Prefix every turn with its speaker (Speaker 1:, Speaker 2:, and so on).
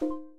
Speaker 1: you